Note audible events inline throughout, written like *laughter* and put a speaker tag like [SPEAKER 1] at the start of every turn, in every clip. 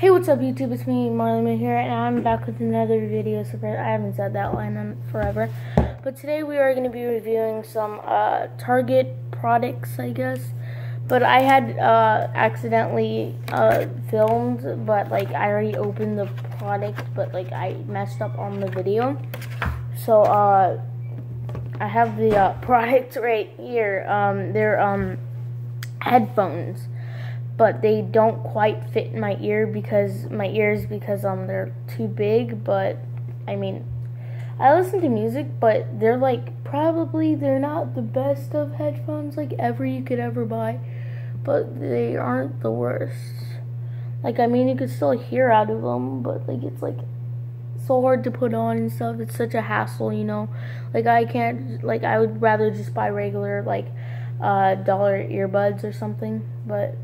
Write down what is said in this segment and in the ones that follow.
[SPEAKER 1] Hey, what's up, YouTube? It's me, Marley here, and I'm back with another video. So I haven't said that line in forever, but today we are going to be reviewing some uh, Target products, I guess. But I had uh, accidentally uh, filmed, but like I already opened the product, but like I messed up on the video. So uh, I have the uh, *laughs* product right here. Um, they're um, headphones but they don't quite fit my ear because my ears because um they're too big but i mean i listen to music but they're like probably they're not the best of headphones like ever you could ever buy but they aren't the worst. Like i mean you could still hear out of them but like it's like so hard to put on and stuff. It's such a hassle you know? Like i can't like i would rather just buy regular like uh dollar earbuds or something but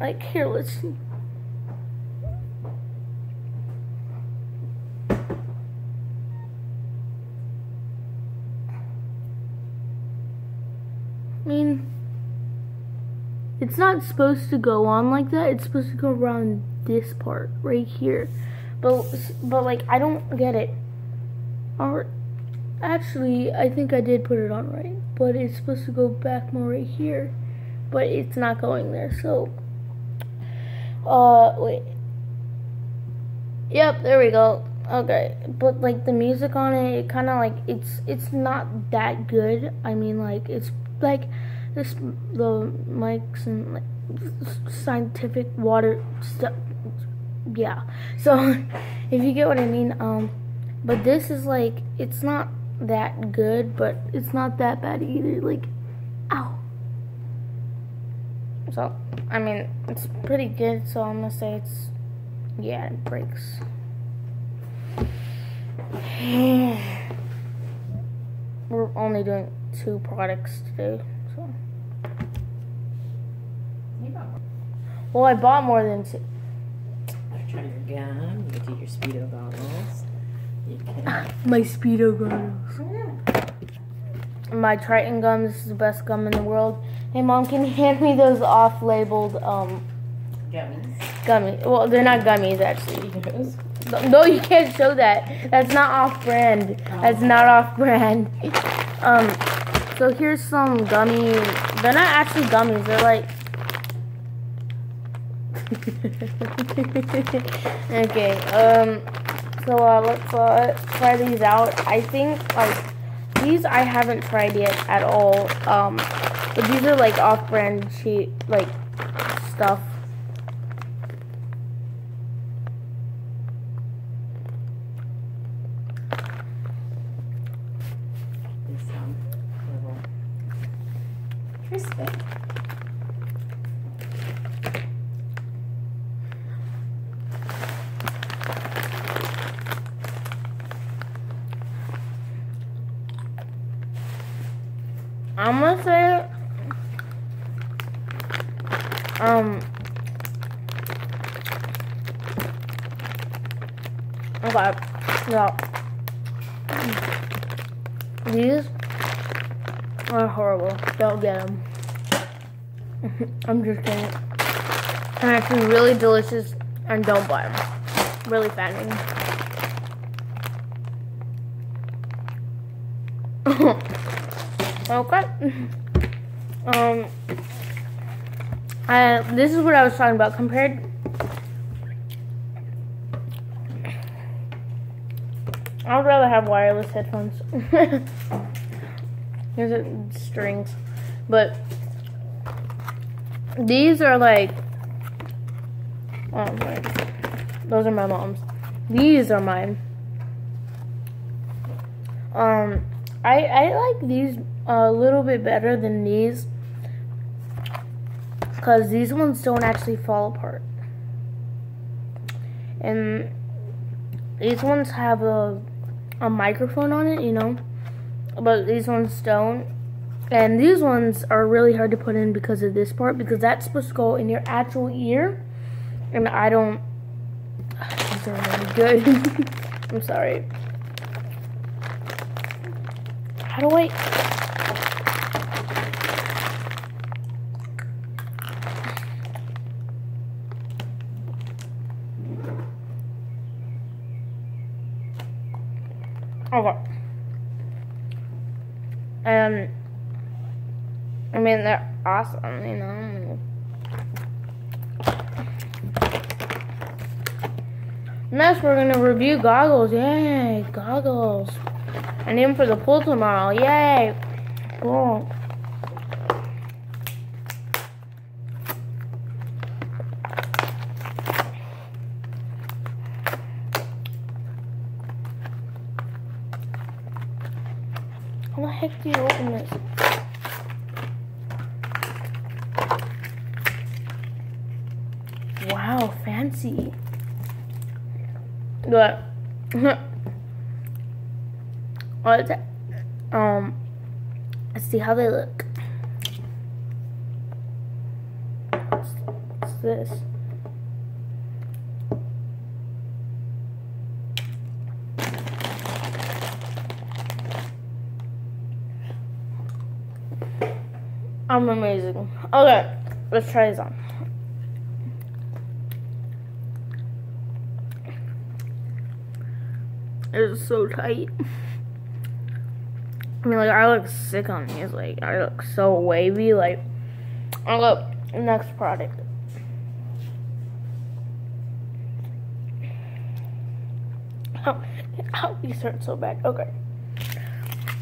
[SPEAKER 1] like, here, see. I mean, it's not supposed to go on like that. It's supposed to go around this part right here. But, but like, I don't get it. Or, actually, I think I did put it on right. But it's supposed to go back more right here. But it's not going there, so uh, wait. Yep, there we go. Okay, but like the music on it, it kind of like it's it's not that good. I mean, like it's like this the mics and like scientific water stuff. Yeah. So *laughs* if you get what I mean, um, but this is like it's not that good, but it's not that bad either. Like, ow. So, I mean, it's pretty good, so I'm gonna say it's, yeah, it breaks. *sighs* We're only doing two products today, so. Well, I bought more than two.
[SPEAKER 2] Try your gun, you do your Speedo goggles. You *laughs* can.
[SPEAKER 1] My Speedo goggles. My Trident gum, this is the best gum in the world. Hey mom, can you hand me those off-labeled um
[SPEAKER 2] Gummies.
[SPEAKER 1] gummies? Well, they're not gummies actually. *laughs* No, you can't show that. That's not off-brand. That's not off-brand. Um, so here's some gummy. They're not actually gummies. They're like. *laughs* okay. Um. So uh, let's uh try these out. I think like these I haven't tried yet at all. Um. But these are like off-brand cheap, like stuff.
[SPEAKER 2] Um.
[SPEAKER 1] I'm gonna say, um, okay, yeah, these are horrible. Don't get them. *laughs* I'm just kidding. They're actually really delicious, and don't buy them. Really fattening. Okay. Um. Uh, this is what I was talking about. Compared. I would rather have wireless headphones. *laughs* There's strings, but these are like. Oh, sorry. Those are my mom's. These are mine. Um, I I like these a little bit better than these because these ones don't actually fall apart. And these ones have a a microphone on it you know but these ones don't. And these ones are really hard to put in because of this part because that's supposed to go in your actual ear and I don't *sighs* these are really good. *laughs* I'm sorry. How do I Okay. And I mean they're awesome, you know. Next we're gonna review goggles. Yay, goggles. I need them for the pool tomorrow. Yay. Cool. How the heck do you open this? Wow, fancy. But *laughs* let's um let's see how they look. What's, what's this? I'm amazing. Okay, let's try this on. It's so tight. I mean, like, I look sick on these. Like, I look so wavy. Like, I look, next product. Oh, oh, these hurt so bad. Okay.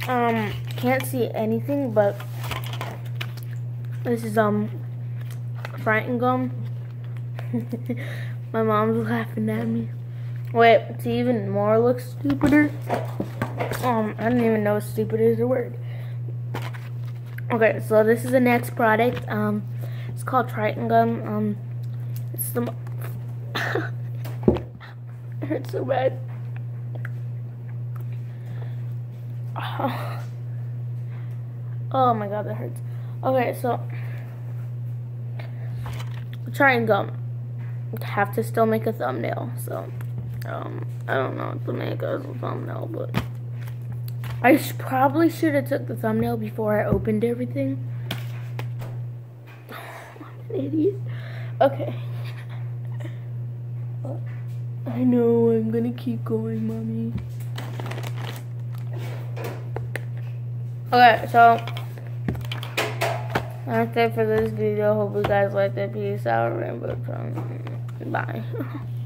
[SPEAKER 1] Um, can't see anything, but this is, um, frightened gum. *laughs* My mom's laughing at me. Wait, it's even more looks stupider. Um, I don't even know if stupid is a word. Okay, so this is the next product. Um, it's called Trident Gum. Um, it's the. it *laughs* hurts so bad. Oh. *sighs* oh my god, that hurts. Okay, so Trident Gum. Have to still make a thumbnail, so um, I don't know to make a thumbnail, but I sh probably should have took the thumbnail before I opened everything. *sighs* I'm an idiot. Okay. *laughs* I know, I'm gonna keep going, mommy. Okay, so that's it for this video. Hope you guys liked it. Peace out, Rainbow Bye. *laughs*